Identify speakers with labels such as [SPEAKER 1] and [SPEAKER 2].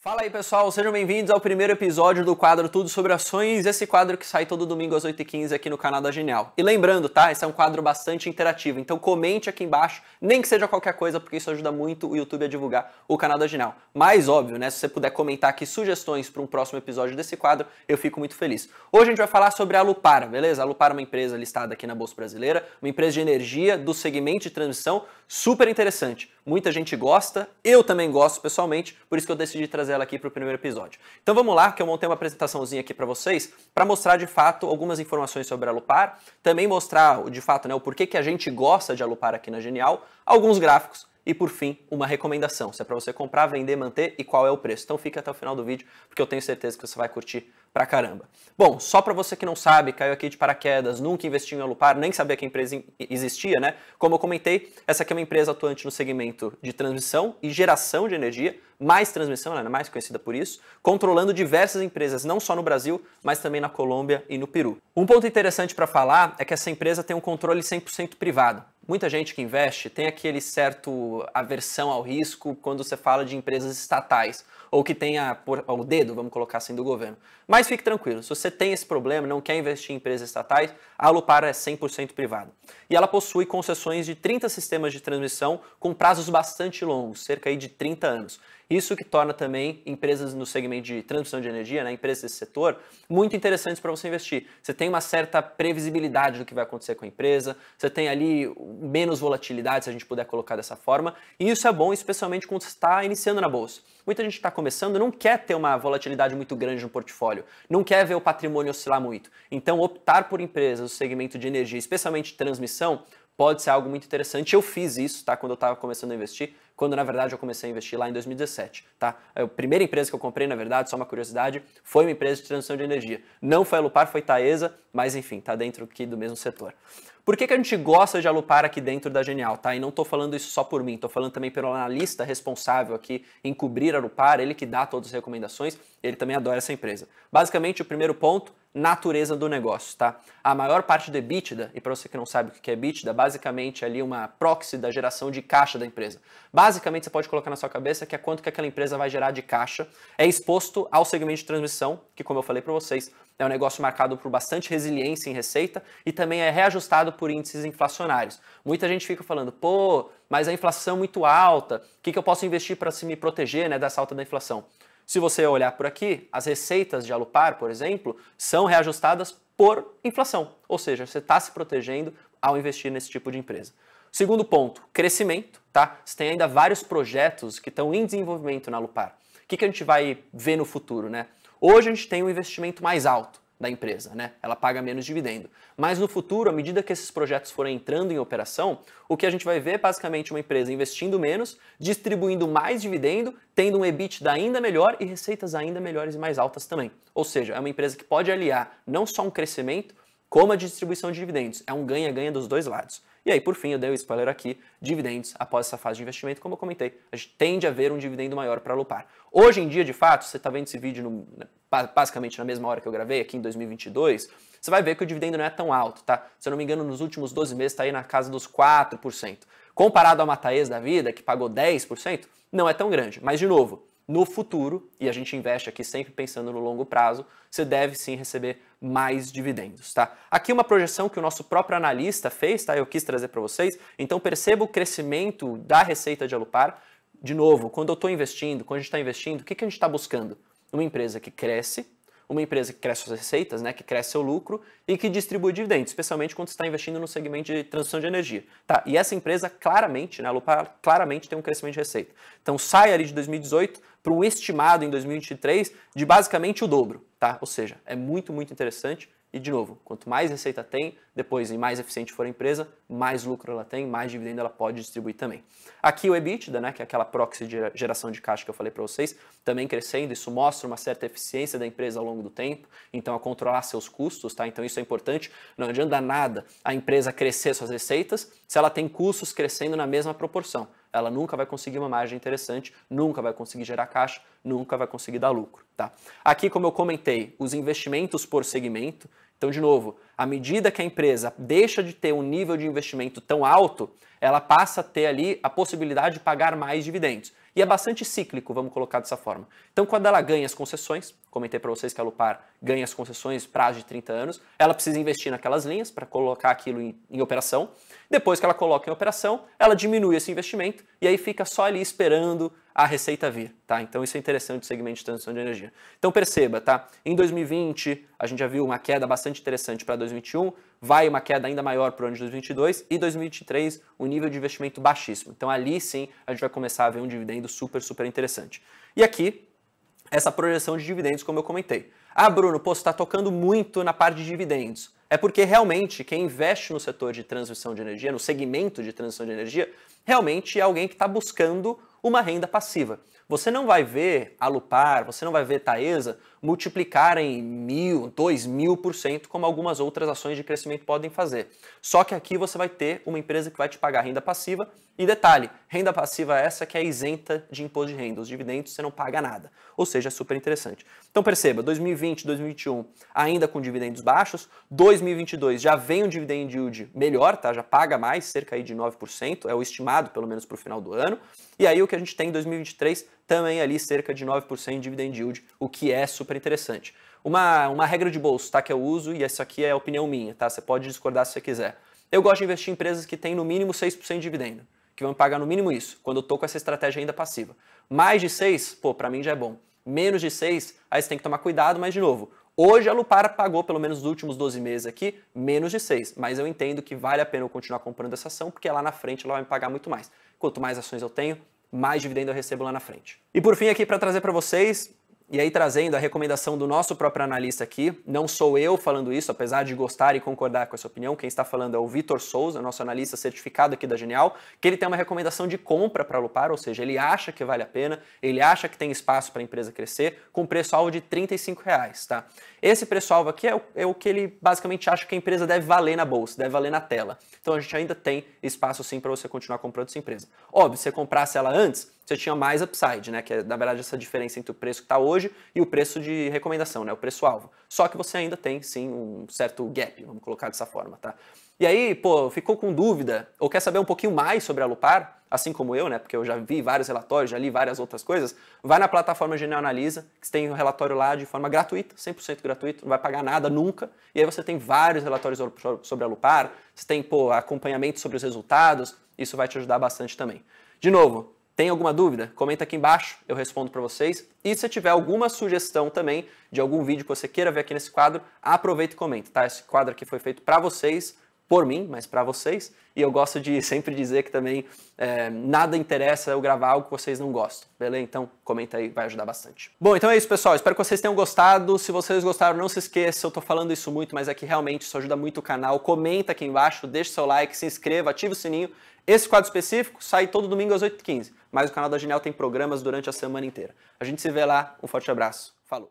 [SPEAKER 1] Fala aí pessoal, sejam bem-vindos ao primeiro episódio do quadro Tudo sobre Ações, esse quadro que sai todo domingo às 8h15 aqui no canal da Genial. E lembrando, tá? Esse é um quadro bastante interativo, então comente aqui embaixo, nem que seja qualquer coisa, porque isso ajuda muito o YouTube a divulgar o canal da Genial. Mais óbvio, né? Se você puder comentar aqui sugestões para um próximo episódio desse quadro, eu fico muito feliz. Hoje a gente vai falar sobre a Lupara, beleza? A Lupara é uma empresa listada aqui na Bolsa Brasileira, uma empresa de energia do segmento de transmissão, super interessante. Muita gente gosta, eu também gosto pessoalmente, por isso que eu decidi trazer ela aqui para o primeiro episódio. Então vamos lá, que eu montei uma apresentaçãozinha aqui para vocês, para mostrar de fato algumas informações sobre a Lupar, também mostrar de fato né, o porquê que a gente gosta de Alupar aqui na Genial, alguns gráficos e por fim, uma recomendação, se é para você comprar, vender, manter e qual é o preço. Então fica até o final do vídeo, porque eu tenho certeza que você vai curtir pra caramba. Bom, só para você que não sabe, caiu aqui de paraquedas, nunca investiu em Alupar, nem sabia que a empresa existia, né? Como eu comentei, essa aqui é uma empresa atuante no segmento de transmissão e geração de energia, mais transmissão, ela é mais conhecida por isso, controlando diversas empresas, não só no Brasil, mas também na Colômbia e no Peru. Um ponto interessante para falar é que essa empresa tem um controle 100% privado. Muita gente que investe tem aquele certo aversão ao risco quando você fala de empresas estatais ou que tenha por, o dedo, vamos colocar assim, do governo. Mas fique tranquilo, se você tem esse problema, não quer investir em empresas estatais, a Alupar é 100% privada. E ela possui concessões de 30 sistemas de transmissão com prazos bastante longos, cerca de 30 anos. Isso que torna também empresas no segmento de transmissão de energia, né, empresas desse setor, muito interessantes para você investir. Você tem uma certa previsibilidade do que vai acontecer com a empresa, você tem ali menos volatilidade, se a gente puder colocar dessa forma, e isso é bom, especialmente quando você está iniciando na bolsa. Muita gente está começando não quer ter uma volatilidade muito grande no portfólio, não quer ver o patrimônio oscilar muito. Então, optar por empresas do segmento de energia, especialmente transmissão, pode ser algo muito interessante. Eu fiz isso, tá? Quando eu estava começando a investir, quando na verdade eu comecei a investir lá em 2017, tá? A primeira empresa que eu comprei, na verdade, só uma curiosidade, foi uma empresa de transição de energia. Não foi a Lupar, foi Taesa, mas enfim, tá dentro aqui do mesmo setor. Por que, que a gente gosta de Alupar aqui dentro da Genial, tá? E não estou falando isso só por mim, estou falando também pelo analista responsável aqui em cobrir a Alupar, ele que dá todas as recomendações, ele também adora essa empresa. Basicamente, o primeiro ponto, natureza do negócio, tá? A maior parte do EBITDA, e para você que não sabe o que é EBITDA, basicamente é ali uma proxy da geração de caixa da empresa. Basicamente, você pode colocar na sua cabeça que é quanto que aquela empresa vai gerar de caixa, é exposto ao segmento de transmissão, que como eu falei para vocês, é um negócio marcado por bastante resiliência em receita e também é reajustado por índices inflacionários. Muita gente fica falando, pô, mas a inflação é muito alta, o que, que eu posso investir para se me proteger né, dessa alta da inflação? Se você olhar por aqui, as receitas de Alupar, por exemplo, são reajustadas por inflação, ou seja, você está se protegendo ao investir nesse tipo de empresa. Segundo ponto, crescimento, tá? Você tem ainda vários projetos que estão em desenvolvimento na Alupar. O que, que a gente vai ver no futuro, né? Hoje a gente tem um investimento mais alto da empresa, né? Ela paga menos dividendo. Mas no futuro, à medida que esses projetos forem entrando em operação, o que a gente vai ver é basicamente uma empresa investindo menos, distribuindo mais dividendo, tendo um EBITDA ainda melhor e receitas ainda melhores e mais altas também. Ou seja, é uma empresa que pode aliar não só um crescimento, como a distribuição de dividendos. É um ganha-ganha dos dois lados. E aí, por fim, eu dei o um spoiler aqui, dividendos após essa fase de investimento, como eu comentei, a gente tende a ver um dividendo maior para Lupar. Hoje em dia, de fato, você está vendo esse vídeo no, né, basicamente na mesma hora que eu gravei, aqui em 2022, você vai ver que o dividendo não é tão alto, tá? Se eu não me engano, nos últimos 12 meses está aí na casa dos 4%. Comparado ao Mataes da vida, que pagou 10%, não é tão grande. Mas, de novo, no futuro, e a gente investe aqui sempre pensando no longo prazo, você deve sim receber mais dividendos, tá? Aqui uma projeção que o nosso próprio analista fez, tá? Eu quis trazer para vocês. Então perceba o crescimento da receita de Alupar. De novo, quando eu estou investindo, quando a gente está investindo, o que, que a gente está buscando? Uma empresa que cresce, uma empresa que cresce suas receitas, né, que cresce seu lucro e que distribui dividendos, especialmente quando está investindo no segmento de transição de energia. Tá, e essa empresa claramente, né, a Lupa claramente tem um crescimento de receita. Então sai ali de 2018 para um estimado em 2023 de basicamente o dobro, tá? Ou seja, é muito, muito interessante e, de novo, quanto mais receita tem, depois e mais eficiente for a empresa, mais lucro ela tem, mais dividendo ela pode distribuir também. Aqui o EBITDA, né, que é aquela proxy de geração de caixa que eu falei para vocês, também crescendo, isso mostra uma certa eficiência da empresa ao longo do tempo, então a controlar seus custos, tá? Então isso é importante, não adianta nada a empresa crescer suas receitas se ela tem custos crescendo na mesma proporção ela nunca vai conseguir uma margem interessante, nunca vai conseguir gerar caixa, nunca vai conseguir dar lucro. Tá? Aqui, como eu comentei, os investimentos por segmento. Então, de novo, à medida que a empresa deixa de ter um nível de investimento tão alto, ela passa a ter ali a possibilidade de pagar mais dividendos. E é bastante cíclico, vamos colocar dessa forma. Então, quando ela ganha as concessões, comentei para vocês que a Lupar ganha as concessões prazo de 30 anos, ela precisa investir naquelas linhas para colocar aquilo em, em operação. Depois que ela coloca em operação, ela diminui esse investimento e aí fica só ali esperando a receita vir, tá? Então isso é interessante do segmento de transição de energia. Então perceba, tá? Em 2020 a gente já viu uma queda bastante interessante para 2021, vai uma queda ainda maior para o ano de 2022 e 2023 um nível de investimento baixíssimo. Então ali sim a gente vai começar a ver um dividendo super, super interessante. E aqui essa projeção de dividendos, como eu comentei. Ah, Bruno, pô, você está tocando muito na parte de dividendos. É porque realmente quem investe no setor de transmissão de energia, no segmento de transição de energia, realmente é alguém que está buscando uma renda passiva. Você não vai ver a Lupar, você não vai ver Taesa multiplicarem mil, dois mil por cento, como algumas outras ações de crescimento podem fazer. Só que aqui você vai ter uma empresa que vai te pagar renda passiva. E detalhe, renda passiva essa que é isenta de imposto de renda. Os dividendos você não paga nada. Ou seja, é super interessante. Então perceba, 2020, 2021 ainda com dividendos baixos, 2022 já vem um dividend yield melhor, tá? Já paga mais, cerca aí de 9%, é o estimado pelo menos para o final do ano. E aí o que a gente tem em 2023 também ali cerca de 9% de dividend yield, o que é super interessante. Uma, uma regra de bolso, tá, que eu uso, e essa aqui é a opinião minha, tá? Você pode discordar se você quiser. Eu gosto de investir em empresas que têm no mínimo 6% de dividendo, que vão pagar no mínimo isso, quando eu tô com essa estratégia ainda passiva. Mais de 6, pô, para mim já é bom. Menos de 6, aí você tem que tomar cuidado, mas de novo, Hoje a Lupar pagou, pelo menos nos últimos 12 meses aqui, menos de 6. Mas eu entendo que vale a pena eu continuar comprando essa ação, porque lá na frente ela vai me pagar muito mais. Quanto mais ações eu tenho, mais dividendo eu recebo lá na frente. E por fim aqui para trazer para vocês e aí, trazendo a recomendação do nosso próprio analista aqui, não sou eu falando isso, apesar de gostar e concordar com essa opinião, quem está falando é o Vitor Souza, nosso analista certificado aqui da Genial, que ele tem uma recomendação de compra para a Lupar, ou seja, ele acha que vale a pena, ele acha que tem espaço para a empresa crescer, com preço-alvo de R$ reais, tá? Esse preço-alvo aqui é o, é o que ele basicamente acha que a empresa deve valer na bolsa, deve valer na tela. Então a gente ainda tem espaço sim para você continuar comprando essa empresa. Óbvio, se você comprasse ela antes, você tinha mais upside, né? Que é, na verdade, essa diferença entre o preço que está hoje e o preço de recomendação, né? O preço-alvo. Só que você ainda tem, sim, um certo gap, vamos colocar dessa forma, tá? E aí, pô, ficou com dúvida ou quer saber um pouquinho mais sobre a Lupar, assim como eu, né? Porque eu já vi vários relatórios, já li várias outras coisas. Vai na plataforma Genial Analisa, que tem o um relatório lá de forma gratuita, 100% gratuito, não vai pagar nada nunca. E aí você tem vários relatórios sobre a Lupar, você tem, pô, acompanhamento sobre os resultados, isso vai te ajudar bastante também. De novo, tem alguma dúvida? Comenta aqui embaixo, eu respondo para vocês. E se tiver alguma sugestão também de algum vídeo que você queira ver aqui nesse quadro, aproveita e comenta, tá? Esse quadro aqui foi feito para vocês, por mim, mas para vocês. E eu gosto de sempre dizer que também é, nada interessa eu gravar algo que vocês não gostam, beleza? Então comenta aí, vai ajudar bastante. Bom, então é isso, pessoal. Espero que vocês tenham gostado. Se vocês gostaram, não se esqueça, eu tô falando isso muito, mas é que realmente isso ajuda muito o canal. Comenta aqui embaixo, deixa seu like, se inscreva, ative o sininho. Esse quadro específico sai todo domingo às 8h15, mas o canal da Genial tem programas durante a semana inteira. A gente se vê lá, um forte abraço, falou!